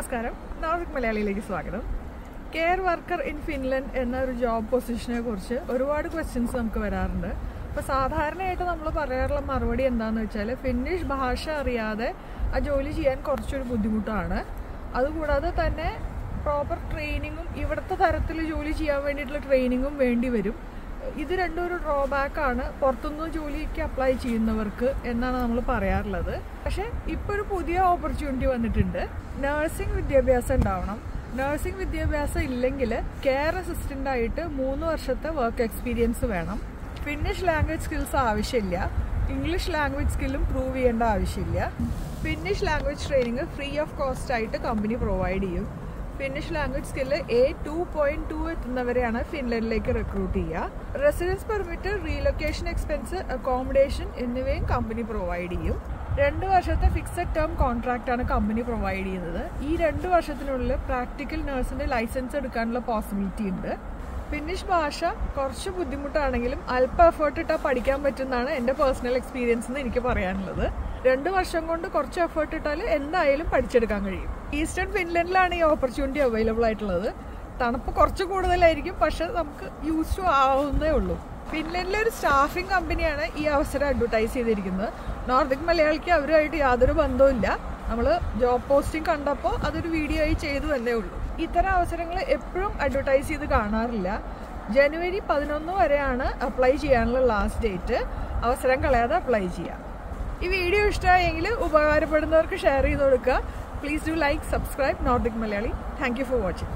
നമസ്കാരം. നോർവിക് മലയാളിയിലേക്ക് സ്വാഗതം. Care worker in Finland എന്ന ഒരു ജോബ് പൊസിഷനെ കുറിച്ച് ഒരുപാട് ക്വസ്റ്റ്യൻസ് നമുക്ക് വരാറുണ്ട്. അപ്പോൾ സാധാരണയായിട്ട് നമ്മൾ പറയാറുള്ള മറുപടി എന്താണെന്ന് വെച്ചാൽ ഫിന്നിഷ് ഭാഷ അറിയാതെ ആ ജോലി ചെയ്യാൻ കുറച്ചൊരു ബുദ്ധിമുട്ടാണ്. അതുകൂടാതെ തന്നെ പ്രോപ്പർ ട്രെയിനിങ്ങും ഇവിടുത്തെ തരത്തിൽ ജോലി ചെയ്യാൻ വേണ്ടിയിട്ടുള്ള ട്രെയിനിങ്ങും വേണ്ടി വരും. ഇത് രണ്ടും ഒരു ഡ്രോബാക്ക് ആണ്. പുറത്തുനിന്ന് ജോലിക്ക് അപ്ലൈ ചെയ്യുന്നവർക്ക് എന്നാണ് നമ്മൾ പറയാറുള്ളത്. പക്ഷെ ഇപ്പോൾ ഒരു പുതിയ ഓപ്പർച്യൂണിറ്റി വന്നിട്ടുണ്ട്. നഴ്സിംഗ് വിദ്യാഭ്യാസം ഉണ്ടാവണം. നഴ്സിംഗ് വിദ്യാഭ്യാസം ഇല്ലെങ്കിൽ കെയർ അസിസ്റ്റന്റ് ആയിട്ട് മൂന്ന് വർഷത്തെ വർക്ക് എക്സ്പീരിയൻസ് വേണം. ഫിന്നിഷ് ലാംഗ്വേജ് സ്കിൽസ് ആവശ്യമില്ല. ഇംഗ്ലീഷ് ലാംഗ്വേജ് സ്കില്ലും പ്രൂവ് ചെയ്യേണ്ട ആവശ്യമില്ല. Finnish language training free of cost ആയിട്ട് കമ്പനി പ്രൊവൈഡ് ചെയ്യും. Finnish language skill A two point two എത്തുന്നവരെയാണ് ഫിൻലൻഡിലേക്ക് റിക്രൂട്ട് ചെയ്യുക. Residence permit relocation expense accommodation എന്നിവയും കമ്പനി പ്രൊവൈഡ് ചെയ്യും. രണ്ട് വർഷത്തെ ഫിക്സഡ് ടേം കോൺട്രാക്റ്റ് ആണ് കമ്പനി പ്രൊവൈഡ് ചെയ്യുന്നത്. ഈ രണ്ട് വർഷത്തിനുള്ളിൽ പ്രാക്ടിക്കൽ നഴ്സിന്റെ ലൈസൻസ് എടുക്കാനുള്ള പോസിബിലിറ്റി ഉണ്ട്. ഫിന്നിഷ് ഭാഷ കുറച്ച് ബുദ്ധിമുട്ടാണെങ്കിലും അല്പ എഫേർട്ട് ഇട്ടാൽ പഠിക്കാൻ പറ്റുന്നതാണ് എന്റെ പേഴ്സണൽ എക്സ്പീരിയൻസ് എന്ന് എനിക്ക് പറയാനുള്ളത്. രണ്ട് വർഷം കൊണ്ട് കുറച്ച് എഫേർട്ട് ഇട്ടാൽ എന്തായാലും പഠിച്ചെടുക്കാൻ കഴിയും. ഈസ്റ്റേൺ ഫിൻലൻഡിലാണ് ഈ ഓപ്പർച്യൂണിറ്റി അവൈലബിൾ ആയിട്ടുള്ളത്. തണുപ്പ് കുറച്ച് കൂടുതലായിരിക്കും പക്ഷെ നമുക്ക് യൂസ് ടു ആവുന്നേ ഉള്ളൂ. ഫിൻലൻഡിലെ ഒരു സ്റ്റാഫിംഗ് കമ്പനിയാണ് ഈ അവസരം അഡ്വർടൈസ് ചെയ്തിരിക്കുന്നത്. നോർദിക് മലയാളിക്ക് അവരുമായിട്ട് യാതൊരു ബന്ധവുമില്ല. നമ്മൾ ജോബ് പോസ്റ്റിംഗ് കണ്ടപ്പോൾ അതൊരു വീഡിയോ ആയി ചെയ്തു തന്നെ ഉള്ളൂ. ഇത്തരം അവസരങ്ങൾ എപ്പോഴും അഡ്വർടൈസ് ചെയ്ത് കാണാറില്ല. ജനുവരി പതിനൊന്ന് വരെയാണ് അപ്ലൈ ചെയ്യാനുള്ള ലാസ്റ്റ് ഡേറ്റ് അവസരം കളയാതെ അപ്ലൈ ചെയ്യാം. ഈ വീഡിയോ ഇഷ്ടമായെങ്കിൽ ഉപകാരപ്പെടുന്നവർക്ക് ഷെയർ ചെയ്ത് കൊടുക്കുക. Please do like subscribe Nordic Malayali thank for watching